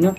No,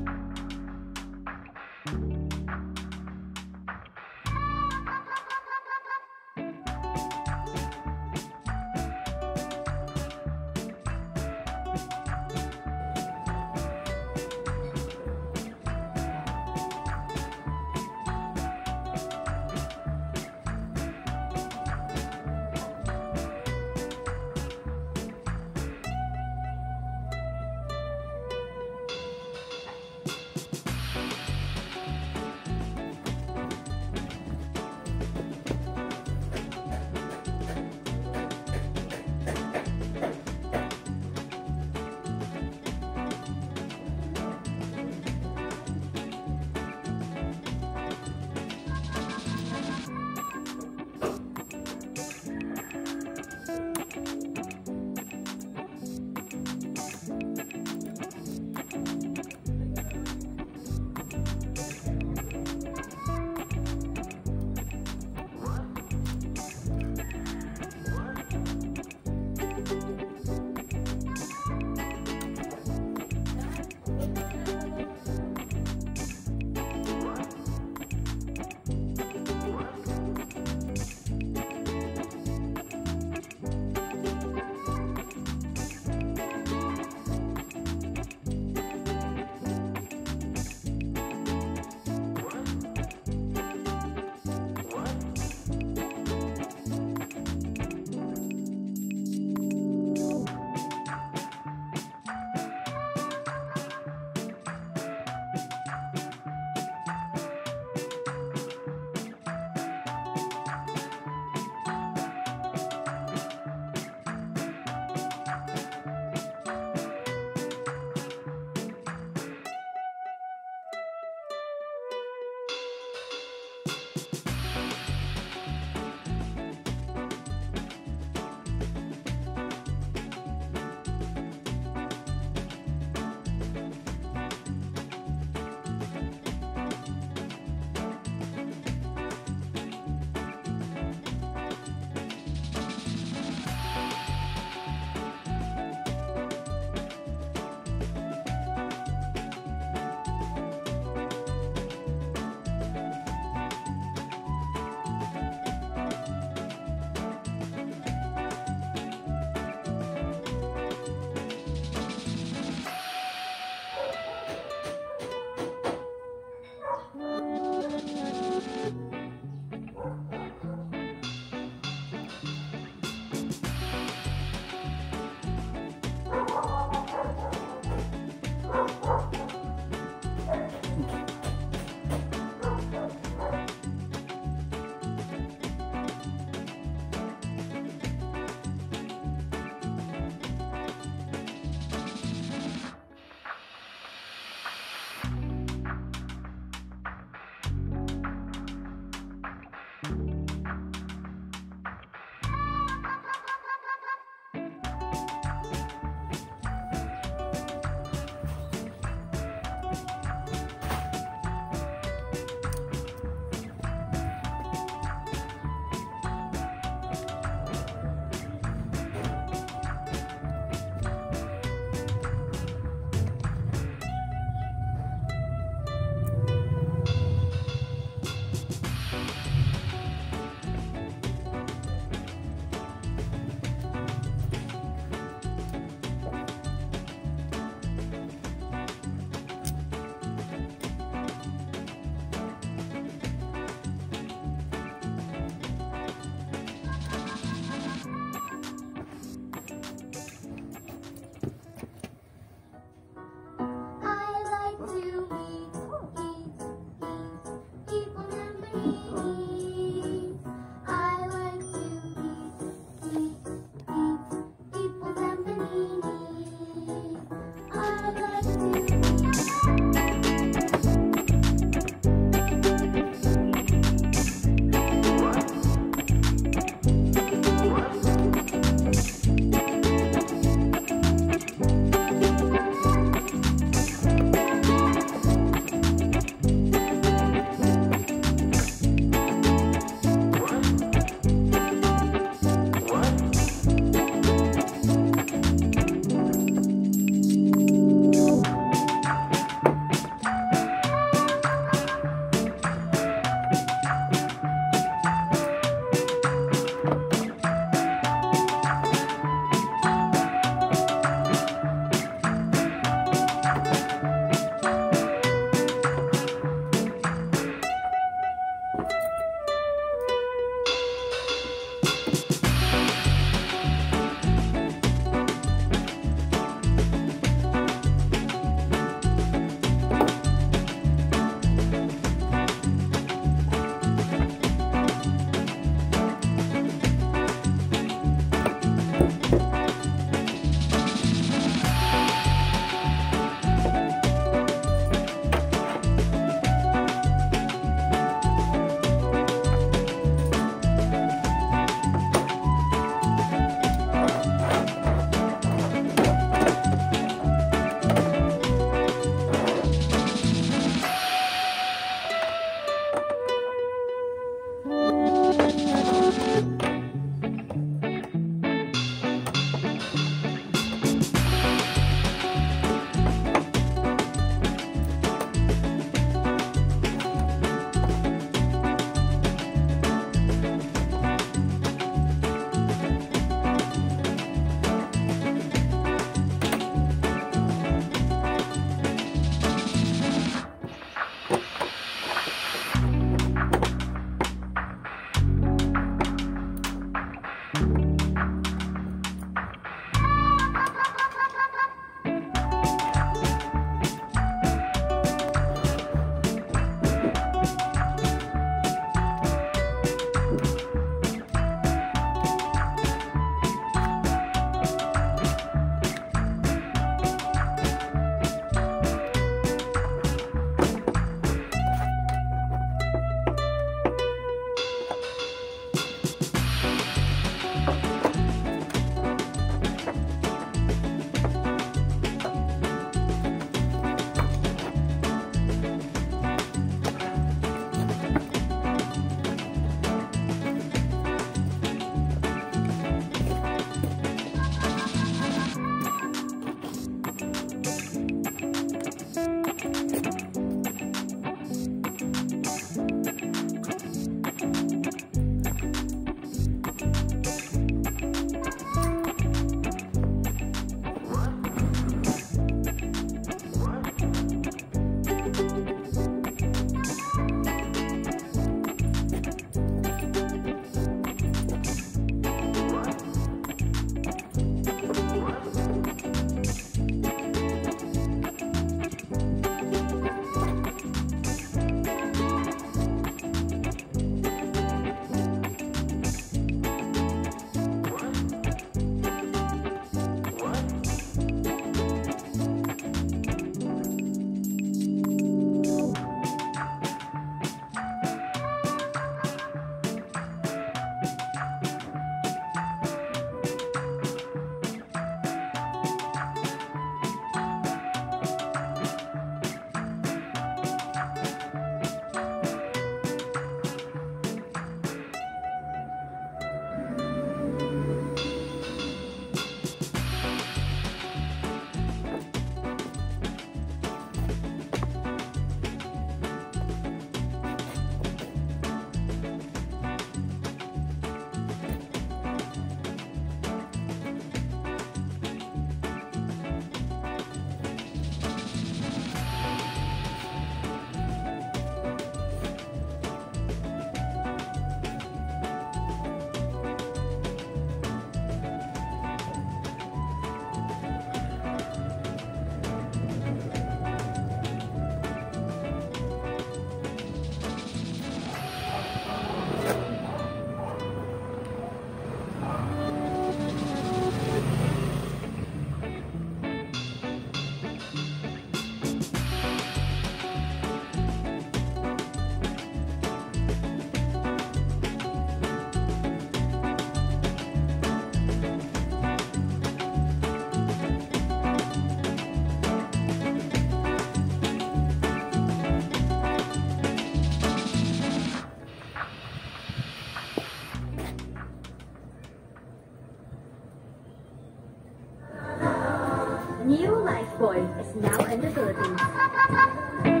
Lifebuoy is now in the Philippines.